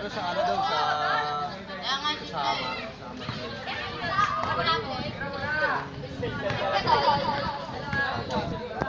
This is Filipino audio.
Pero sa ano daw, sa... Sa sama.